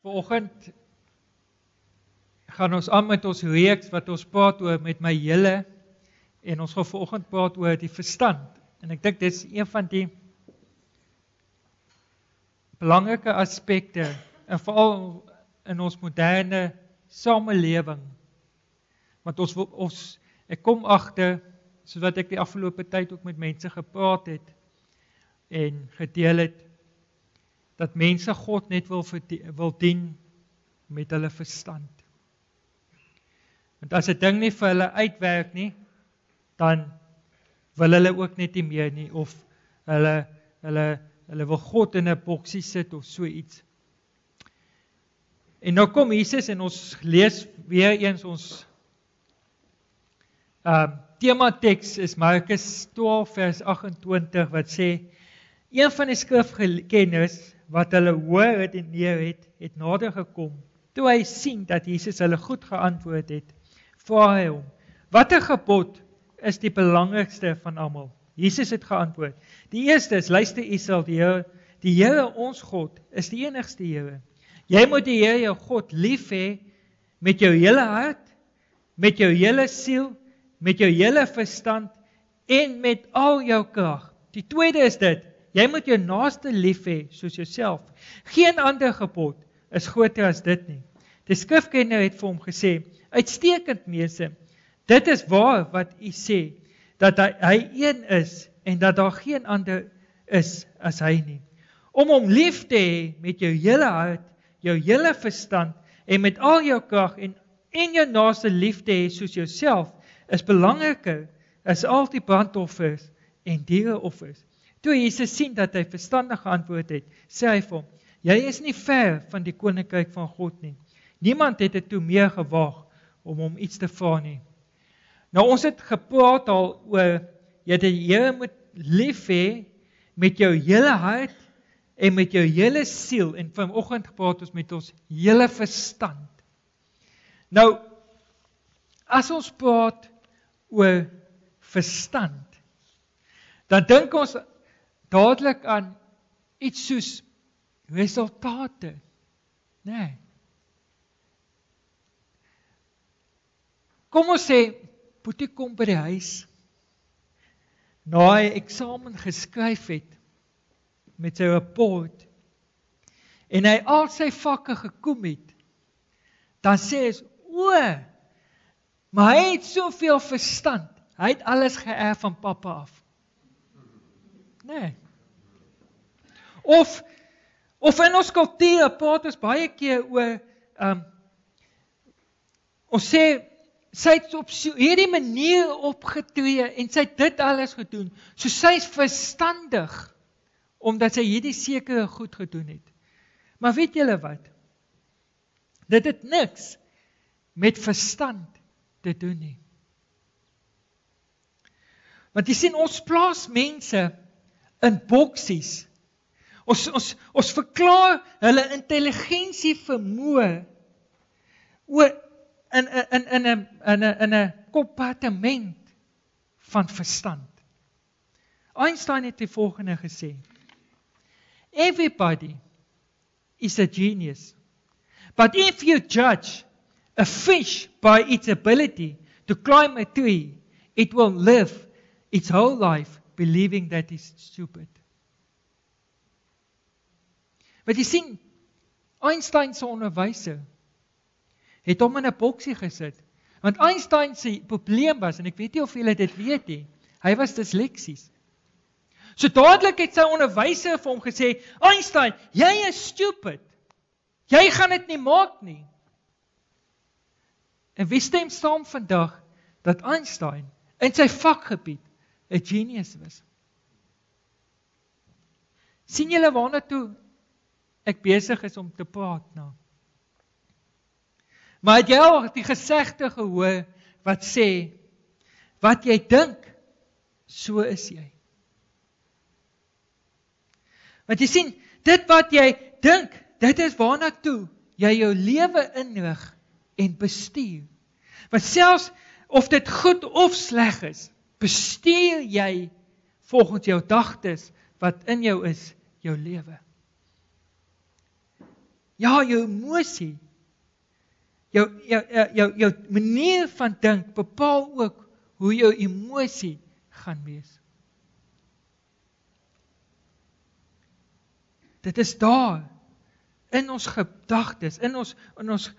Vanoggend gaan ons aan met ons reeks wat ons praat oor met my hele en ons gaan vanoggend praat oor die verstand. En ek dink dit is een van die belangrike aspekte en veral in ons moderne samelewing. Want ons ons ek kom agter soos wat ek die afgelope tyd ook met mense gepraat het en gedeel het dat mense God net wil wil dien met hulle verstand. Want as 'n ding nie vir hulle uitwerk nie, dan wil hulle ook net nie meer nie of hulle hulle hulle wil God in 'n boksie sit of so iets. En nou kom Jesus en ons lees weer eens ons ehm uh, tema teks is Markus 12 vers 28 wat sê een van die skrifkenners wat hulle hoor het en neer het, het nader gekom. Toe hy sien dat Jesus hulle goed geantwoord het, vra hy hom: "Watter gebod is die belangrikste van almal?" Jesus het geantwoord: "Die eerste is: Luister Israel, die Here, die Here ons God is die enigste Here. Jy moet die Here jou God lief hê met jou hele hart, met jou hele siel, met jou hele verstand en met al jou krag. Die tweede is dit: Jy moet jou naaste lief hê soos jouself. Geen ander gebod is groter as dit nie. Die skrifkenner het vir hom gesê: "Uitstekend meester, dit is waar wat u sê dat hy, hy een is en dat daar geen ander is as hy nie. Om hom lief te hê met jou hele hart, jou hele verstand en met al jou krag en en jou naaste lief te hê soos jouself is belangriker as al die brandoffers en diereoffers." Toe Jesus sien dat hy verstandig geantwoord het, sê hy vir hom: "Jy is nie ver van die koninkryk van God nie. Niemand het dit toe meer gewaag om hom iets te vra nie." Nou ons het gepraat al oor jy die Here moet lief hê met jou hele hart en met jou hele siel en vanoggend gepraat ons met ons hele verstand. Nou as ons praat oor verstand dan dink ons dadelik aan iets soos resultate. Né? Nee. Kom ons sê Boetie kom by die huis na hy eksamen geskryf het met sy rapport en hy al sy vakke gekom het dan sê hy o maar hy het soveel verstand hy het alles geërf van pappa af Nee. Of of in ons kultuur praat ons baie keer oor ehm um, ons sê sy het op so, hierdie manier opgetree en sy het dit alles gedoen. So sy's verstandig omdat sy hierdie sekere goed gedoen het. Maar weet julle wat? Dit het niks met verstand te doen nie. Want jy sien ons plaas mense in boksies. Ons ons ons verklaar hulle intelligensie vermoë oor in in in 'n in 'n in 'n kompartement van verstand. Einstein het die volgende gesê: Everybody is a genius. But if you judge a fish by its ability to climb a tree, it will live its whole life believing that is stupid. Wat jy sien, Einstein se onderwyser het hom in 'n boksie gesit. Want Einstein se probleem was en ek weet nie of julle dit weet nie, hy was disleksies. So dadelik het sy onderwyser vir hom gesê, "Einstein, jy is stupid. Jy gaan dit nie maak nie." En wie stem saam vandag dat Einstein in sy vakgebied 'n genius was. sien julle waarna toe ek besig is om te praat nou? Maar het jy al die gesegde gehoor wat sê wat jy dink, so is jy. Want jy sien, dit wat jy dink, dit is waarna toe jy jou lewe inrig en bestuur. Want selfs of dit goed of sleg is, bestuur jy volgens jou dagtes wat in jou is, jou lewe. Ja, jou emosie. Jou jou jou jou manier van dink bepaal ook hoe jou emosie gaan wees. Dit is daar in ons gedagtes, in ons in ons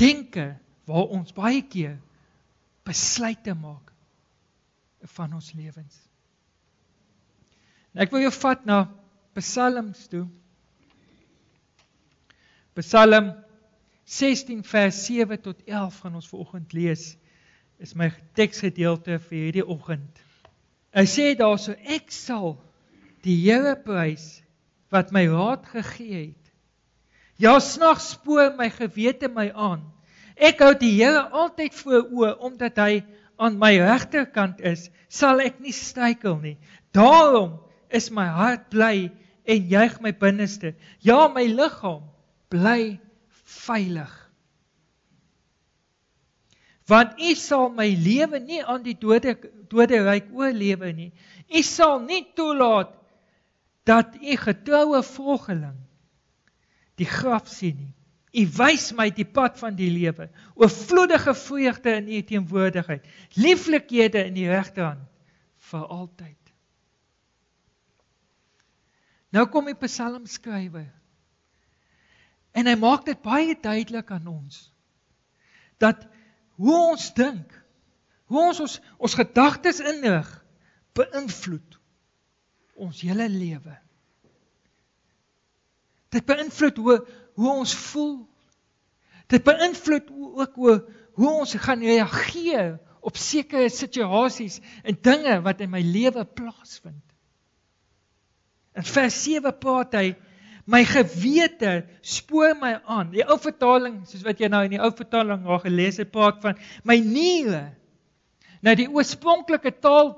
denke waar ons baie keer besluite maak van ons lewens. En ek wil jou vat na Psalms toe. Psalm 16 vers 7 tot 11 gaan ons vanoggend lees. Is my teksgedeelte vir hierdie oggend. Hy sê daarso ek sal die Here prys wat my raad gegee het. Ja, snags spoor my gewete my aan. Ek hou die Here altyd voor oë omdat hy aan my regterkant is, sal ek nie struikel nie. Daarom is my hart bly en juig my binneste. Ja, my liggaam bly veilig. Want U sal my lewe nie aan die dode dode ryk oorlewe nie. U sal nie toelaat dat U getroue volgeling die graf sien nie. U wys my die pad van die lewe, oorvloedige vreugde in U teenwoordigheid, lieflikhede in U regterhand vir altyd. Nou kom die psalmskrywer. En hy maak dit baie duidelik aan ons dat hoe ons dink, hoe ons ons, ons gedagtes inrig, beïnvloed ons hele lewe. Dit beïnvloed hoe hoe ons voel. Dit beïnvloed ook hoe hoe ons gaan reageer op sekere situasies en dinge wat in my lewe plaasvind. In vers 7 praat hy my gewete spoor my aan. Die ou vertaling, soos wat jy nou in die ou vertaling al gelees het, praat van my niere. Nou die oorspronklike taal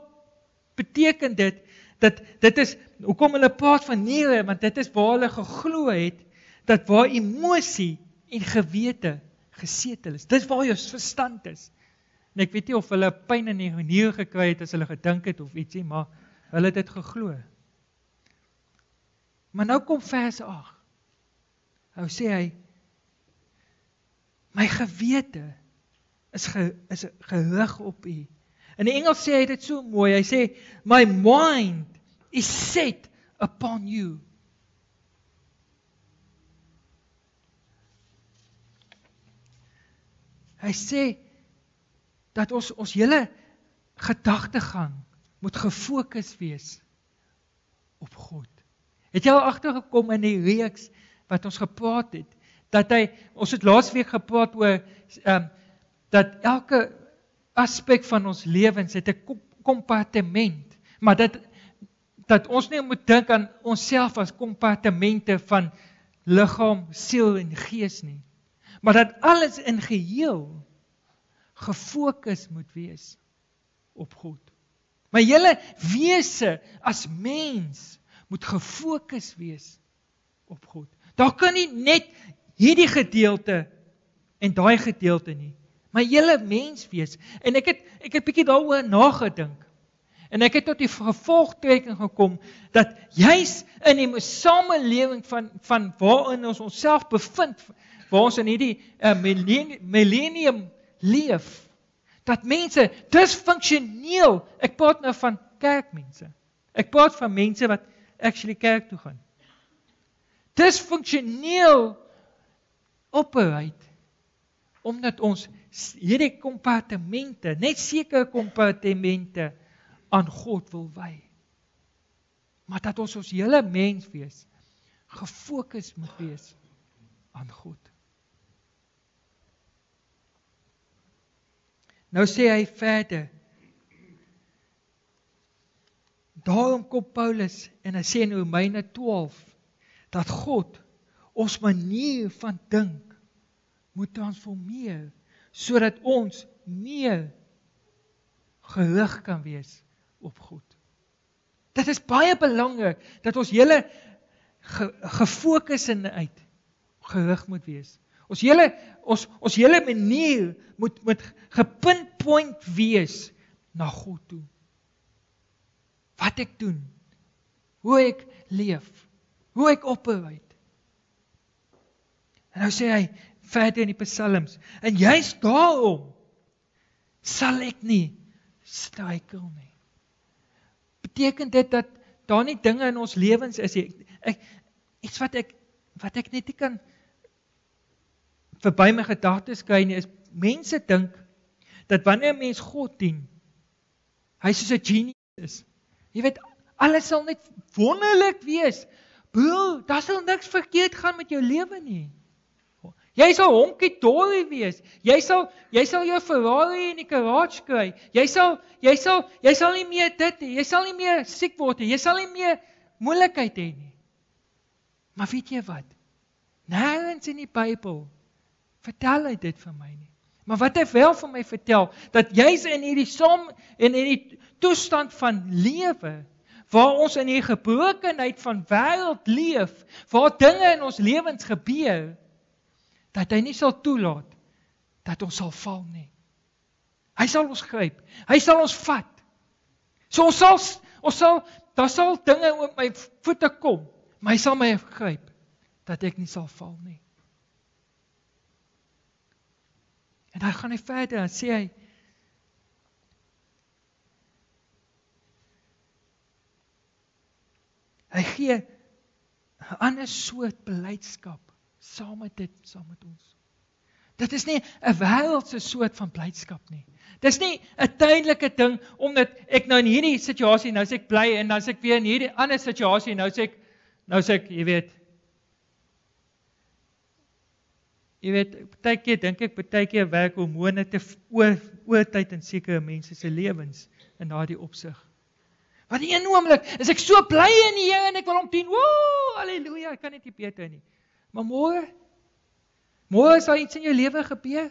beteken dit dat dit is hoekom hulle praat van niere want dit is waar hulle geglo het dat waar emosie en gewete gesetel is. Dis waar jou verstand is. En ek weet nie of hulle pyn in die niere gekry het as hulle gedink het of ietsie, maar hulle het dit geglo. Maar nou kom vers 8. Hou sê hy my gewete is ge, is gerig op U. In die Engels sê hy dit so mooi. Hy sê my mind is set upon you. Hy sê dat ons ons hele gedagtegang moet gefokus wees op God. Het jy al agtergekom in die reeks wat ons gepraat het dat hy ons het laasweek gepraat oor ehm um, dat elke aspek van ons lewens het 'n kompartement, maar dat dat ons nie moet dink aan onsself as kompartemente van liggaam, siel en gees nie. Maar dat alles in geheel gefokus moet wees op God. My hele wese as mens moet gefokus wees op God. Daar kan nie net hierdie gedeelte en daai gedeelte nie. My hele mens wees en ek het ek het bietjie daaroor nagedink. En ek het tot die gevolgtrekking gekom dat juis in die samelewing van van waarin ons onsself bevind, waar ons in hierdie uh, millennium leef, dat mense disfunksioneel, ek praat nou van kerkmense. Ek praat van mense wat actually kerk toe gaan. Disfunksioneel operate omdat ons hierdie kompartemente, net sekere kompartemente aan God wil wy. Maar dat ons ons hele mens wees gefokus moet wees aan God. Nou sê hy verder. Daarom kom Paulus en hy sê in Romeine 12 dat God ons manier van dink moet transformeer sodat ons meer gerig kan wees op God. Dit is baie belangrik dat ons hele ge, gefokus en uit gerig moet wees. Ons hele ons ons hele manier moet moet gepinpoint wees na God toe. Wat ek doen, hoe ek leef, hoe ek operate. En nou sê hy verder in die psalms, en juist daarom sal ek nie struikel nie. Beteken dit dat daar nie dinge in ons lewens is nie. Ek iets wat ek wat ek net nie kan verby my gedagtes kry nie is mense dink dat wanneer 'n mens God dien, hy soos 'n genie is. Jy weet alles sal net wonderlik wees. Bro, daar sal niks verkeerd gaan met jou lewe nie. Jy sal honkie dorie wees. Jy sal jy sal jou Ferrari in die garage kry. Jy sal jy sal jy sal nie meer dit nie. Jy sal nie meer siek word nie. Jy sal nie meer moeilikheid hê nie. Maar weet jy wat? Nêrens in die Bybel vertel hy dit vir my nie. Maar wat hy wel vir my vertel dat jy's in hierdie som en in hierdie toestand van lewe waar ons in hierdie gebrokenheid van wêreld leef, waar dinge in ons lewens gebeur, dat hy nie sal toelaat dat ons sal val nie. Hy sal ons gryp. Hy sal ons vat. So ons sal ons sal daar sal dinge op my voete kom, maar hy sal my gryp dat ek nie sal val nie. En dan gaan hy verder en sê hy Hy gee 'n ander soort beleidskap saam met dit saam met ons. Dit is nie 'n wêreldse soort van blydskap nie. Dis nie 'n tydelike ding omdat ek nou in hierdie situasie nou sê ek bly en dan sê ek weer in hierdie ander situasie nou sê ek nou sê ek jy weet Jy weet, baie keer dink ek baie keer werk hormone te oor oor tyd in sekere mense se lewens in daardie opsig. Want in 'n oomblik is ek so bly in die Here en ek wil hom dien. Woe, haleluja, ek kan net nie beter nie. Maar môre môre sal iets in jou lewe gebeur.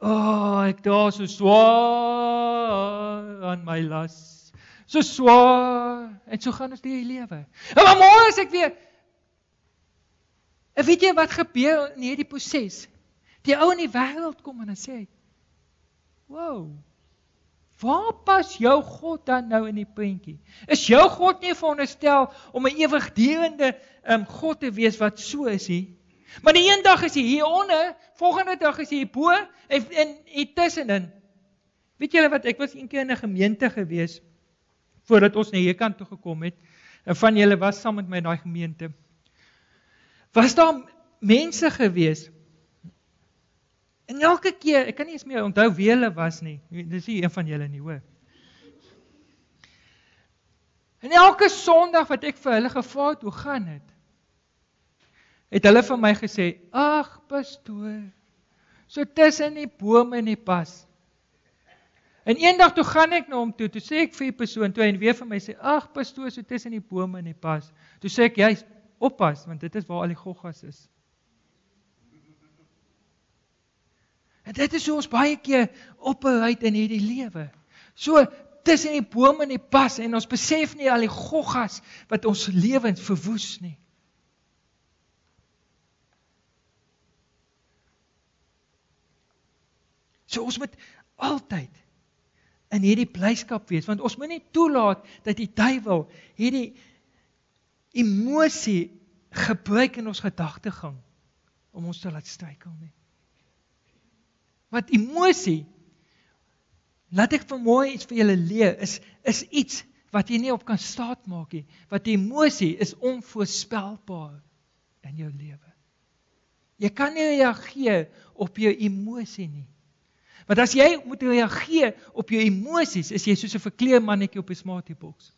O, oh, ek daar so swaar aan my las. So swaar en so gaan ons deur die lewe. En maar môre as ek weer En weet jy wat gebeur in hierdie proses? Die ou in die wêreld kom en dan sê hy: "Wow, Waar pas jou God dan nou in die prentjie? Is jou God nie veronderstel om 'n ewigdurende um, God te wees wat so is nie? Maar die een dag is hy hier onder, volgende dag is hy bo en in tussenin. Weet julle wat ek was eendag in 'n gemeente gewees voordat ons na hier kant toe gekom het. En van julle was saam met my in daai gemeente. Was daar mense gewees En elke keer, ek kan nie eens meer onthou wie hulle was nie. Dis nie een van julle nie, hoor. En elke Sondag wat ek vir hulle gevra het, hoe gaan dit? Het hulle vir my gesê, "Ag, pastoor, so tussen die bome en die pas." En eendag toe gaan ek na hom toe, toe sê ek vir die persoon toe en weer vir my sê, "Ag, pastoor, so tussen die bome en die pas." Toe sê ek, "Jy oppas, want dit is waar al die goggas is." En dit is hoe ons baie keer ophou in hierdie lewe. So tussen die bome en die pas en ons besef nie al die goggas wat ons lewens verwoes nie. So ons moet altyd in hierdie blyskap wees want ons moenie toelaat dat die duiwel hierdie emosie gebruik in ons gedagtegang om ons te laat struikel nie. Want emosie laat ek vanmôre iets vir julle leer is is iets wat jy nie op kan staat maak nie. Wat emosie is onvoorspelbaar in jou lewe. Jy kan nie reageer op jou emosie nie. Want as jy moet reageer op jou emosies, is jy soos 'n verkleer mannetjie op 'n smartie boks.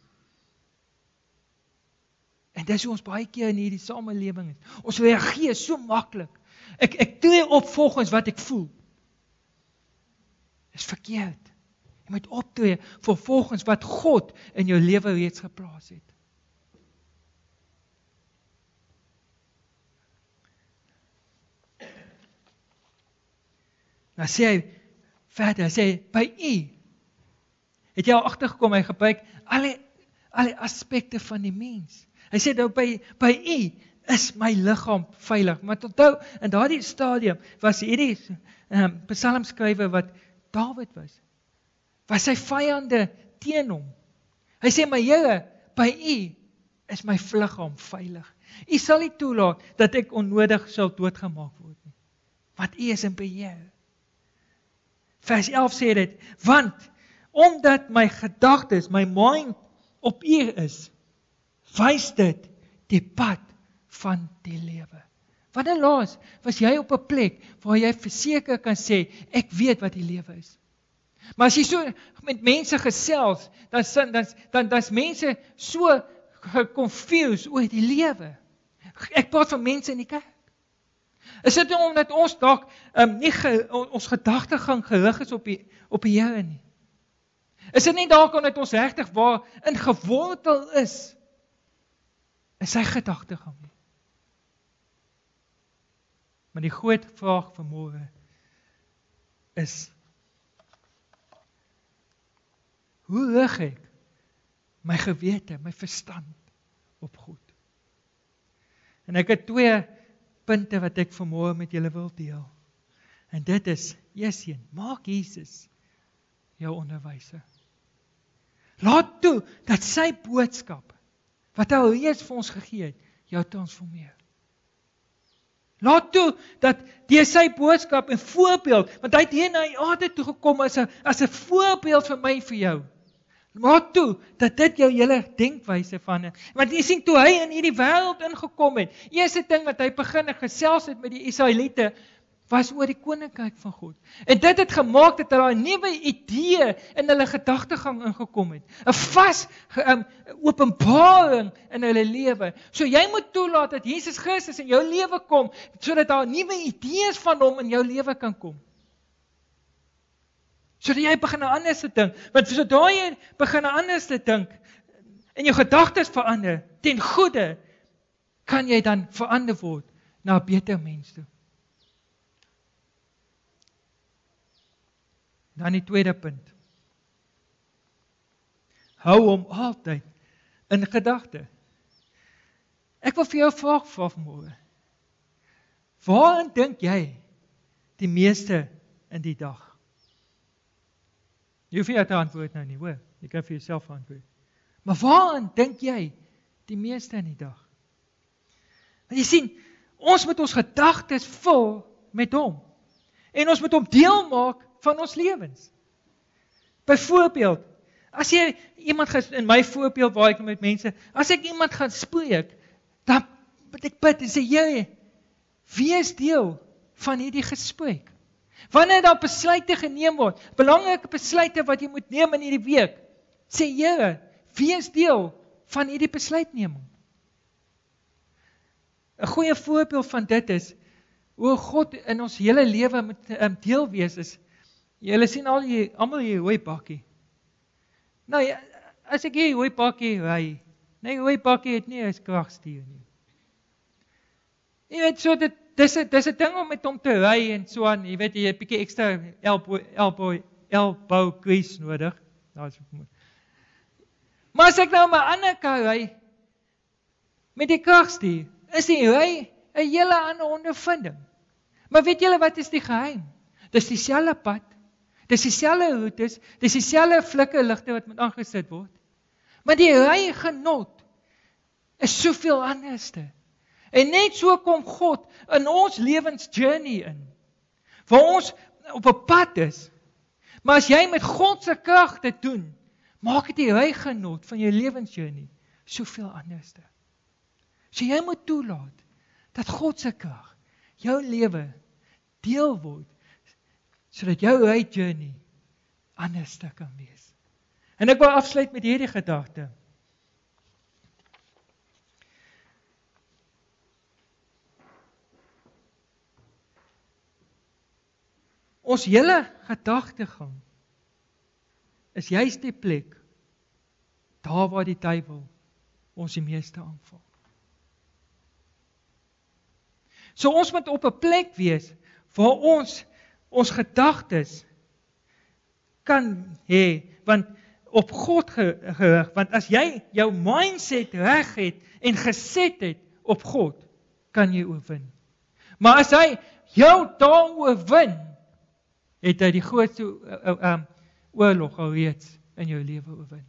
En dis hoe ons baie keer in hierdie samelewing is. Ons reageer so maklik. Ek ek tree op volgens wat ek voel is verkeerd. Jy moet optree volgens wat God in jou lewe reeds geplaas het. Nou sê hy verder, sê by u het jy al agtergekom hy gebruik al die al die aspekte van die mens. Hy sê nou by by u is my liggaam veilig. Maar onthou in daardie stadium was hierdie ehm um, psalmskrywer wat Dawid was. Was sy vyande teen hom. Hy sê my Here, by U is my vluggaam veilig. U sal nie toelaat dat ek onnodig sal doodgemaak word nie. Want U is in beheer. Vers 11 sê dit, want omdat my gedagtes, my mind op U is, wys dit die pad van die lewe. Wanneer laas was jy op 'n plek waar jy verseker kan sê ek weet wat die lewe is? Maar as jy so met mense gesels, dan dan dan dan's mense so confused oor die lewe. Ek praat van mense in die kerk. Is dit omdat ons dalk um, nie ge, ons gedagtegang gerig is op die op die Here nie? Is dit nie dalk omdat ons regtig waar in gewortel is in sy gedagtegang nie? Maar die groot vraag vir môre is hoe rig ek my gewete, my verstand op God? En ek het twee punte wat ek vanmôre met julle wil deel. En dit is: Jeseen, maak Jesus jou onderwyser. Laat toe dat sy boodskap wat hy reeds vir ons gegee het, jou transformeer. Laat toe dat deur sy boodskap en voorbeeld, want hy het hier na die aarde toe gekom as 'n as 'n voorbeeld vir my en vir jou. Maak toe dat dit jou hele denkwyse van want jy sien toe hy in hierdie wêreld ingekom het, eerste ding wat hy begin gesels het met die Israeliete was oor die koninkryk van God. En dit het gemaak dat daar 'n nuwe idee in hulle gedagtegang ingekom het. 'n Vas um, openbaring in hulle lewe. So jy moet toelaat dat Jesus Christus in jou lewe kom sodat daar nuwe idees van hom in jou lewe kan kom sodat jy begin anders te dink. Want sodra jy begin anders te dink en jou gedagtes verander ten goeie, kan jy dan verander word na 'n beter mens toe. Dan die tweede punt. Hou hom altyd in gedagte. Ek wil vir jou 'n vraag vra vanmôre. Waarin dink jy die meeste in die dag? Jy hoef nie te antwoord nou nie, hoor. Jy kan vir jouself antwoord. Maar waaraan dink jy die meeste in die dag? Want jy sien, ons moet ons gedagtes vul met hom. En ons moet hom deel maak van ons lewens. Byvoorbeeld, as jy iemand in my voorbeeld waar ek met mense, as ek iemand gaan spreek, dan moet ek bid en sê jy wees deel van hierdie gesprek. Wanneer daar besluite geneem word, belangrike besluite wat jy moet neem in hierdie week, sê Here, wees deel van hierdie besluitneming. 'n Goeie voorbeeld van dit is hoe God in ons hele lewe moet um, deel wees is. Julle sien al die almal hier hoe bakkie. Nou ja, as ek hier hoe bakkie ry, nee hoe bakkie het nie 'n kragstuur nie. Jy weet so dit dis 'n dis 'n ding om met hom te ry en so aan, jy weet jy 'n bietjie ekstra elbow elbow elbow grease nodig. Daar's nou, Maar as ek nou my ander kar ry met die kragstuur, is die ry 'n hele ander ondervinding. Maar weet julle wat is die geheim? Dis dieselfde pad. Dis dieselfde roetes, dis dieselfde flikker ligte wat moet aangesit word. Maar die ry genot is soveel anderste. En net so kom God in ons lewensjourney in. Waar ons op 'n pad is. Maar as jy met God se krag dit doen, maak dit die rygenot van jou lewensjourney soveel anderste. So jy moet toelaat dat God se krag jou lewe deel word sodat jou ry journey anderste kan wees. En ek wil afsluit met hierdie gedagte. Ons hele gedagtegang is juist die plek daar waar die duiwel ons die meeste aanval. So ons moet op 'n plek wees waar ons ons gedagtes kan hê want op God gerig want as jy jou mindset reg het en geset het op God kan jy oorwin. Maar as hy jou daaroor wen het hy die grootste uh, uh, um oorlog alreeds in jou lewe oorwin.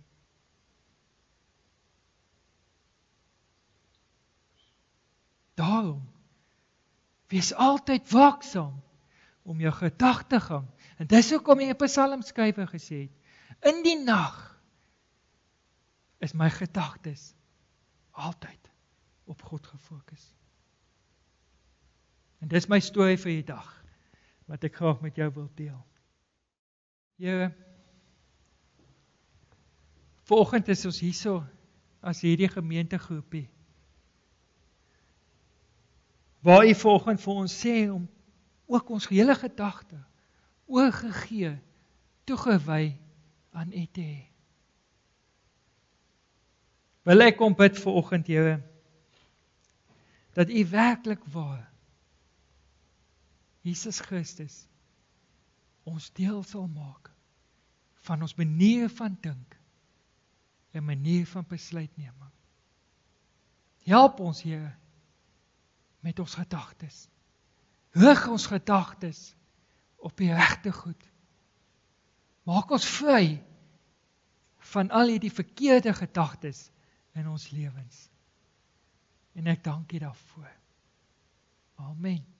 Wees altyd waaksaam om jou gedagtegang. En dis hoekom die psalmskrywer gesê het: In die nag is my gedagtes altyd op God gefokus. En dis my storie vir die dag wat ek graag met jou wil deel. Here Vanoggend is ons hierso as hierdie gemeentegroepie. Waar u vanoggend vir ons sê om ook ons hele gedagte oorgegee toegewy aan U te hê. Wil ek kom bid vir oggend Here dat U werklik waar Jesus Christus ons deel sal maak van ons manier van dink en manier van besluitneming. Help ons Here met ons gedagtes. Hoog ons gedagtes op die regte goed. Maak ons vry van al hierdie verkeerde gedagtes in ons lewens. En ek dank U daarvoor. Amen.